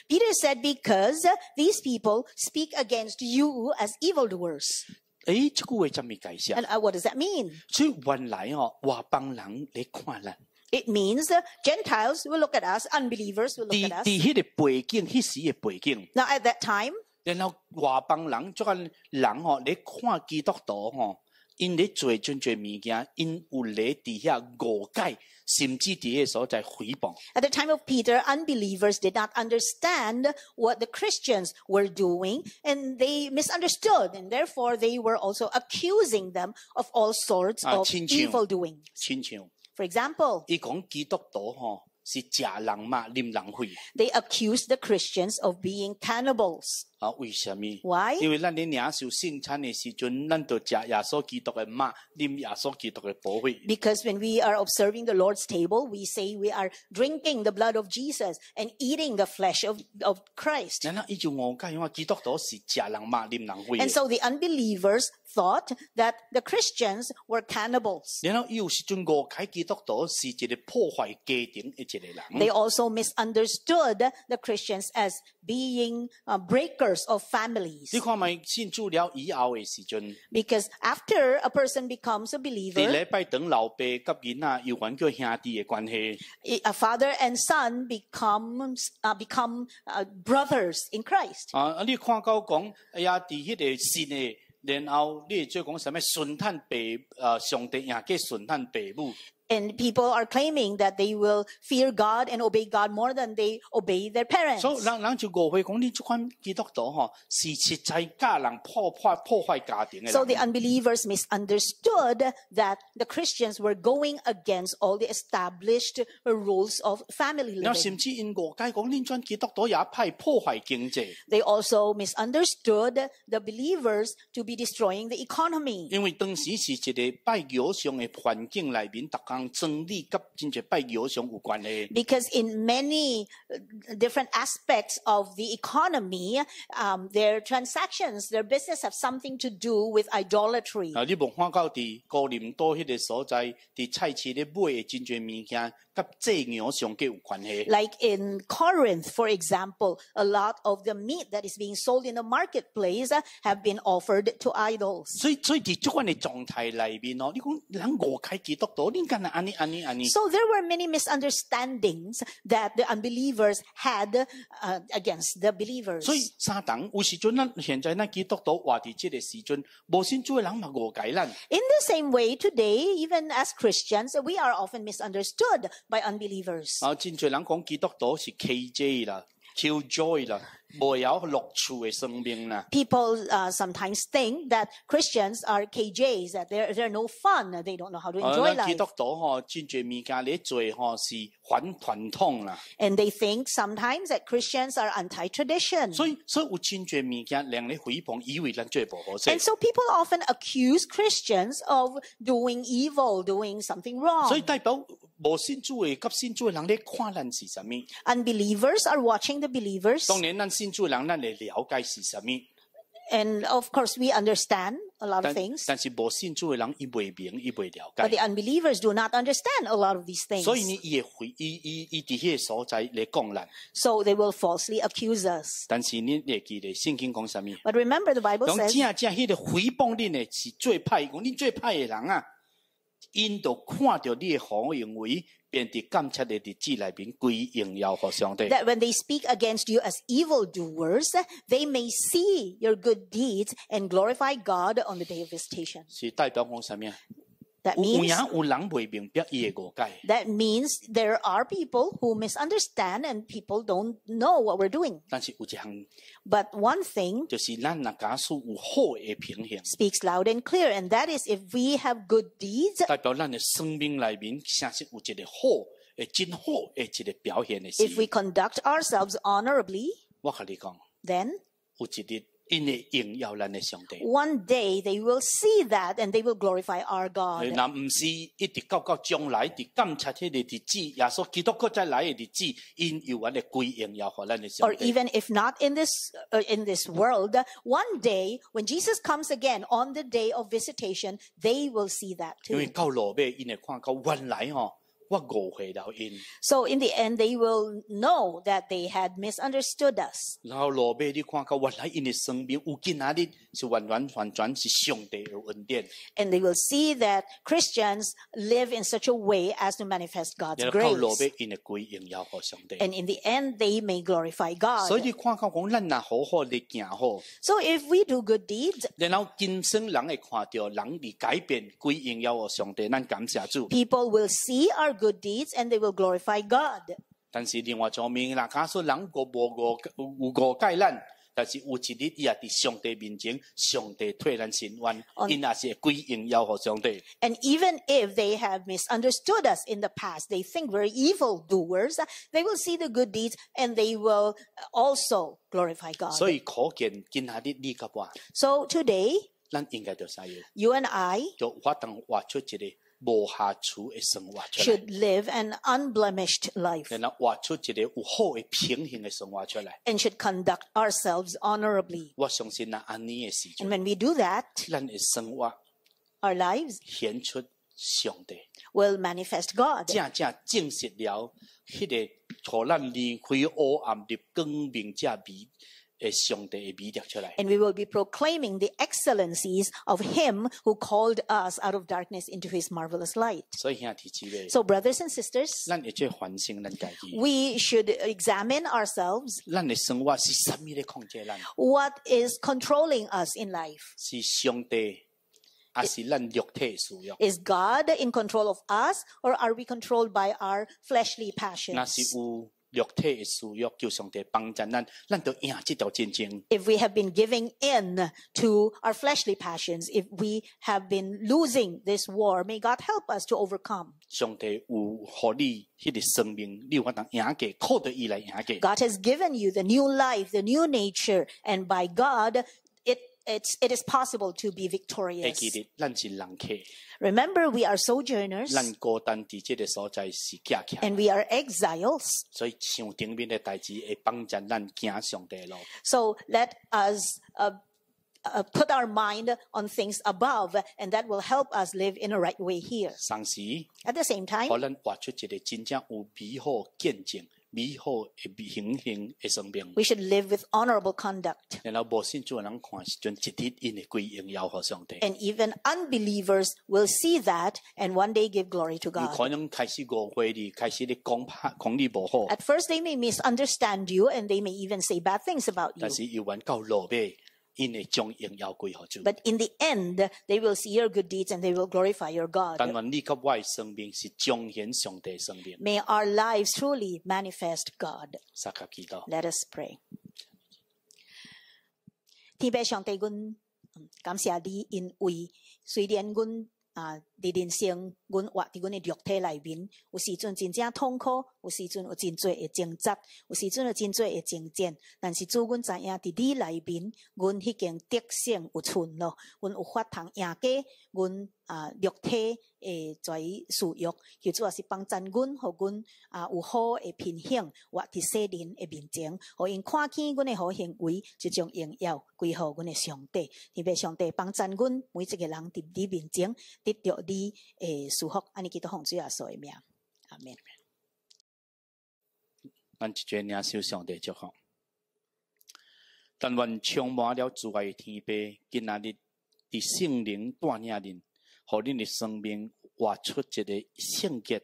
Peter said, because these people speak against you as evildoers. 诶，即句话怎么解释？ And uh, what does that mean? 所以原来吼，外邦人咧看咱， It means the Gentiles will look at us, unbelievers will look 伫 at us. 伫迄个背景，迄时嘅背景， Now, at that time, 然后外邦人即个人吼，咧看基督徒吼， 因咧做真侪物件，因有咧伫遐误解，甚至伫迄所在诽谤。 at the time of Peter, unbelievers did not understand what the Christians were doing, and they misunderstood, and therefore they were also accusing them of all sorts Ah, of chin chin. evil doing. 亲像 For example, 伊讲基督徒吼是食人嘛，啉人血。 they accused the Christians of being cannibals. 啊，为什么？ Why? 因为咱咧领受圣餐嘅时阵，咱就食耶稣基督嘅肉，啉耶稣基督嘅宝血。 Because when we are observing the Lord's table, we say we are drinking the blood of Jesus and eating the flesh of, of Christ. 然后伊就误解，因为基督徒是食人肉、啉人血 And 嘅。 so the unbelievers thought that the Christians were cannibals. 然后伊有时阵误解基督徒是一个破坏家庭嘅一个人。 They also misunderstood the Christians as being uh, breakers of families. 你看咪信主了以后嘅时阵， Because after a person becomes a 第 believer, 礼拜等老爸甲囡仔有关叫兄弟嘅关系。 a father and son becomes uh, become uh, brothers in Christ. 啊，啊你看到讲，哎呀，伫迄个信嘅，然后你会做讲什么顺探爸，呃，上帝也计顺探爸母。 And people are claiming that they will fear God and obey God more than they obey their parents. 所以人人就误会讲，你这款基督徒吼是实在教人破坏破坏家庭嘅 So the 人。 unbelievers misunderstood that the Christians were going against all the established uh, rules of family 然后 living. 甚至因误解讲，恁种基督徒也派破坏经济， They also misunderstood the believers to be destroying the economy. 因为当时是一个拜偶像嘅环境内面，逐 工争理甲真济拜偶像有关系。 Because in many uh, different aspects of the economy, um, their transactions, their business have something to do with idolatry. 啊，你无看到伫高林多迄个所在，伫菜市咧买嘅真济物件，甲祭偶像嘅有关系。 Like in Corinth, for example, a lot of the meat that is being sold in the marketplace uh, have been offered to idols. 所以所以伫即款嘅状态内面哦，你讲人误解基督徒，恁敢若 安尼安尼安尼？ So there were many misunderstandings that the unbelievers had uh, against the believers. 所以撒旦有时阵，咱现在咱基督徒活伫即个时阵，无信主嘅人嘛误解咱。 In the same way, today, even as Christians, we are often misunderstood by unbelievers. 啊，真侪人讲基督徒是 KJ 啦、Killjoy 啦，无有乐趣嘅生命啦。 People uh, sometimes think that Christians are KJs, that they're, they're no fun, they don't know how to 啊， enjoy 咱基 life. 督徒吼，真侪物件咧做吼是反传统啦。 And they think sometimes that Christians are anti tradition. 所以所以有真侪物件，人咧诽谤，以为咱做无好势 And。so people often accuse Christians of doing evil, doing something 所以 wrong. 代表无信主嘅、甲信主嘅人咧看咱是啥物？ Unbelievers are watching the believers. 当然，咱 信主人，咱會了解是啥物。And of course, we understand a lot of things. 但是無信主嘅人，伊未明，伊未了解 But the。unbelievers do not understand a lot of these things. 所以呢，伊会回伊伊伊伫迄个所在嚟讲咱。So they will falsely accuse us. 但是你會記得聖經講啥物？But remember, the Bible 講 says 正正迄个诽谤恁的是最歹，讲恁最歹嘅人啊，因都看到你嘅好行為，便伫监察嘅日子内面归荣耀互上帝。 that when they speak against you as evildoers, they may see your good deeds and glorify God on the day of visitation. 是代表讲啥物啊？ That 有有 means 影有人未明白伊嘅误解。 that means there are people who misunderstand and people don't know what we're doing. 但是有一项， But one thing 就是咱若假使有好嘅品行， speaks loud and clear, and that is if we have good deeds, 代表咱嘅生命内面，确实有一个好诶真好诶一个表现嘅 if we 事。 conduct ourselves honorably, 我甲你讲， then 有一日因会荣耀咱嘅上帝。 one day they will see that and they will glorify our God. Or even if not in this uh, in this world, one day when Jesus comes again on the day of visitation, they will see that too. 到落尾，因会看到原来吼，我误会了因， so in the end they will know that they had misunderstood us 然后落尾你看到原来因嘅生命有今仔日是完完全全是上帝嘅恩典， and they will see that christians live in such a way as to manifest god's 然后到落 grace 尾因会归荣耀互上帝。 and in the end they may glorify 所以 god 你看到讲，咱若好好地行好， so if we do good deeds 然后今生人会看到人嚟改变归荣耀互上帝，咱感谢主。 people will see our good deeds and they will glorify god 但是另外一方面，若假使人个无误有误解咱，但是有一日伊也伫上帝面前，上帝退咱伸冤，因也是会归荣耀互上帝。 And even if they have misunderstood us in the past, they think we're evildoers, they will see the good deeds and they will also glorify God. 所以可见今仔日你甲我， So today, 咱应该就使要， you and I 就发动活出一个无瑕疵嘅生活出来， should live an unblemished life 然后活出一个有好嘅品行嘅生活出来。 and should conduct ourselves honorably. 我相信啊，安尼嘅时 And 阵， when we do that, 咱嘅生活 our lives 显出上帝。 will manifest God. 正正证实了迄、个互咱离开黑暗入光明者美 诶上帝嘅美德出来。 And we will be proclaiming the excellencies of Him who called us out of darkness into His marvelous light. 所以兄弟姊妹， So, brothers and sisters, 咱会去反省咱家己， we should examine ourselves 咱嘅生活是啥物咧控制咱？ what is controlling us in life. 是上帝 还是咱肉体的需要？ Is God in control of us or are we controlled by our fleshly 若是 passions? 有肉体的需要，叫上帝帮助咱，咱就赢这条战争。 If we have been giving in to our fleshly passions, if we have been losing this war, may God help us to overcome. 上帝有互你迄个生命，你有法通赢过，靠着伊来赢过。 God has given you the new life, the new nature, and by God, it, it's, it is possible to be 会 victorious. 记得咱是人客， Remember, we are sojourners 咱孤单伫即个所在是架起来， and we are exiles. 所以上顶面的代志会帮助咱行上帝的路。 So let us uh, uh, put our mind on things above, and that will help us live in a right way here. 同时， At the same time, 互咱活出一个真正有美好见证、 美好的形形的生命。 we should live with honorable conduct. 然后无信主的人看时阵，一日因会归荣耀互上帝。 And even unbelievers will see that and one day give glory to 有 God. 可能开始误会你，开始你讲怕讲你无好， At first, they may misunderstand you and they may even say bad things about you. 但是有完到落尾， 因会将荣耀归互主。 But in the end, they will see your good deeds and they will glorify your 但 God. 愿你甲我的生命是彰显上帝的生命。 May our lives truly manifest God. 撒卡祈祷， Let us pray. 天父上帝，阮嗯感谢你，因为虽然阮啊， 伫人生，阮活伫阮的肉体内面，有时阵真正痛苦，有时阵有真多的挣扎，有时阵有真多的爭戰。但是主，阮知影伫你内面，阮已经得胜有存咯，阮有法通赢过阮啊肉體的在事欲，求主要是帮助阮，互阮啊有好的品行，活伫世人诶面前，互因看见阮的好行为，就将荣耀归乎阮的上帝。特別上帝帮助阮每一个人伫你面前得到你诶，舒服，安尼基督奉主耶穌的名，阿門。咱一卷領受上帝祝福。但愿充满了主愛的天父，今仔日伫聖靈帶領恁，互恁的生命活出一个圣洁、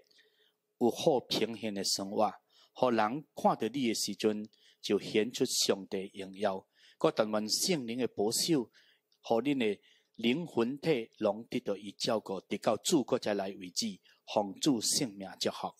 有好平衡的生活，互人看到你的时阵，就显出上帝荣耀。個但願聖靈的保守，互恁的灵魂体拢得到伊照顾得到主角再来为止防住性命就好